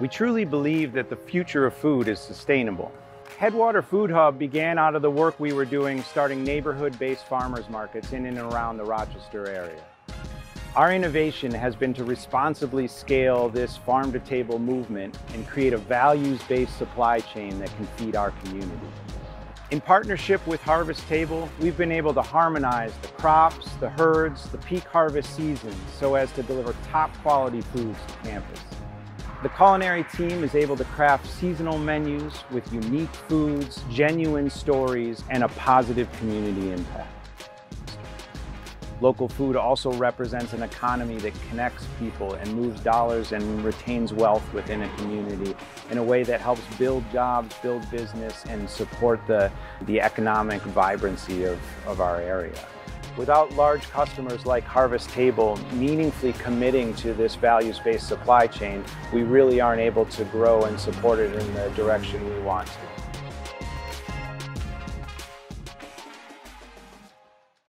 We truly believe that the future of food is sustainable. Headwater Food Hub began out of the work we were doing starting neighborhood-based farmers markets in and around the Rochester area. Our innovation has been to responsibly scale this farm-to-table movement and create a values-based supply chain that can feed our community. In partnership with Harvest Table, we've been able to harmonize the crops, the herds, the peak harvest seasons so as to deliver top quality foods to campus. The culinary team is able to craft seasonal menus with unique foods, genuine stories, and a positive community impact. Local food also represents an economy that connects people and moves dollars and retains wealth within a community in a way that helps build jobs, build business, and support the, the economic vibrancy of, of our area. Without large customers like Harvest Table meaningfully committing to this values-based supply chain, we really aren't able to grow and support it in the direction we want to.